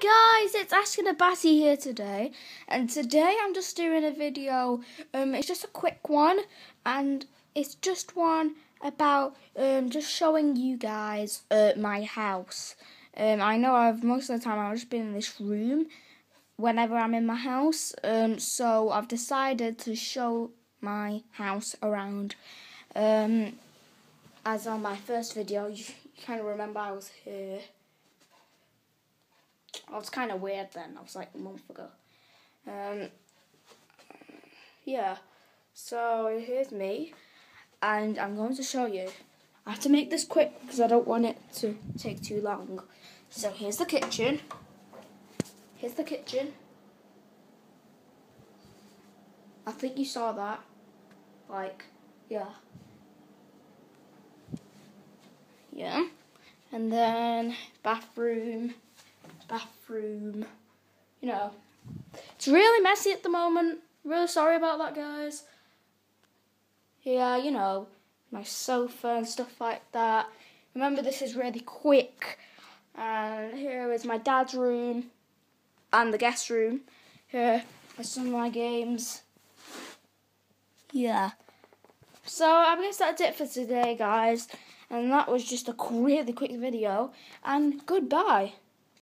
guys, it's Asking a Batty here today, and today I'm just doing a video. Um, it's just a quick one, and it's just one about um just showing you guys uh, my house. Um, I know I've most of the time I've just been in this room whenever I'm in my house. Um, so I've decided to show my house around. Um, as on my first video, you kind of remember I was here. I was kind of weird then. I was like a month ago. Um, yeah. So here's me, and I'm going to show you. I have to make this quick because I don't want it to take too long. So here's the kitchen. Here's the kitchen. I think you saw that. Like, yeah. Yeah. And then bathroom bathroom. You know, it's really messy at the moment. Really sorry about that, guys. Yeah, you know, my sofa and stuff like that. Remember, this is really quick. And here is my dad's room and the guest room. Here are some of my games. Yeah. So I guess that's it for today, guys. And that was just a really quick video. And goodbye.